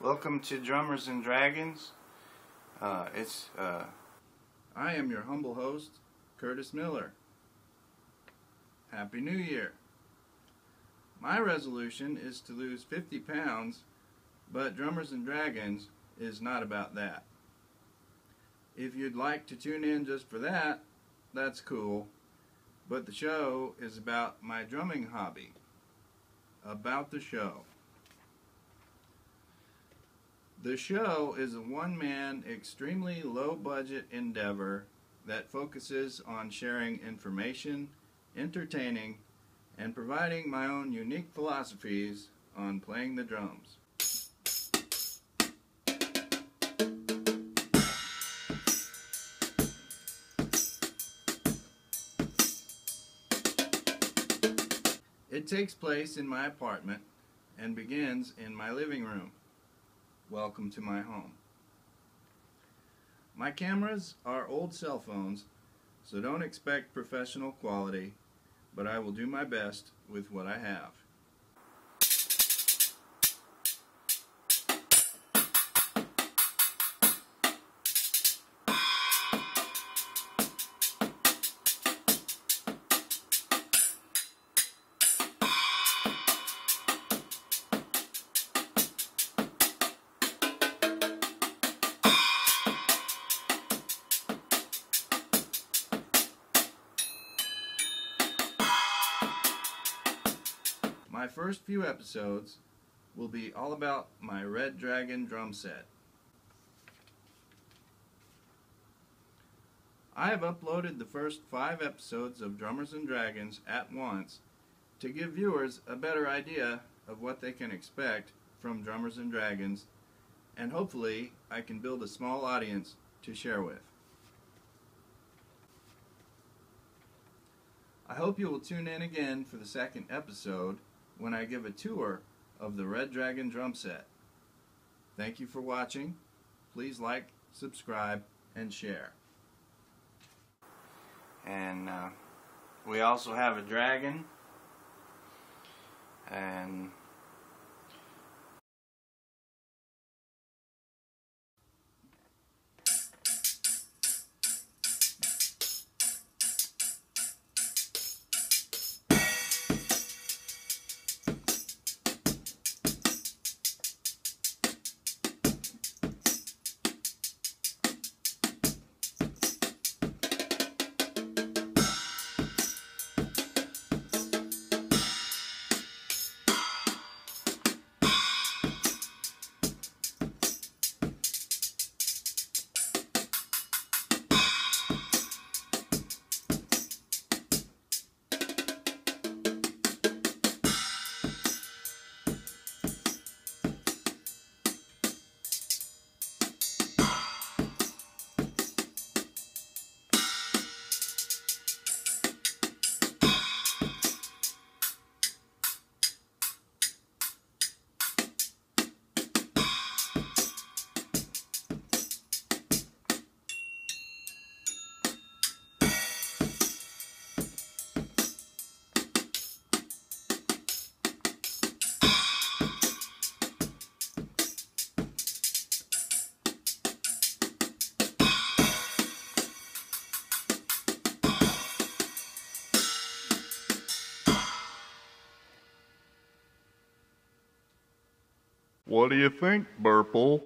welcome to Drummers and Dragons. Uh, it's uh, I am your humble host, Curtis Miller. Happy New Year. My resolution is to lose 50 pounds, but Drummers and Dragons is not about that. If you'd like to tune in just for that, that's cool. But the show is about my drumming hobby. About the show. The show is a one man, extremely low budget endeavor that focuses on sharing information, entertaining, and providing my own unique philosophies on playing the drums. It takes place in my apartment and begins in my living room. Welcome to my home. My cameras are old cell phones, so don't expect professional quality, but I will do my best with what I have. My first few episodes will be all about my Red Dragon drum set. I have uploaded the first five episodes of Drummers and Dragons at once to give viewers a better idea of what they can expect from Drummers and Dragons, and hopefully I can build a small audience to share with. I hope you will tune in again for the second episode when I give a tour of the Red Dragon drum set. Thank you for watching. Please like, subscribe, and share. And uh, we also have a dragon. And What do you think, Burple?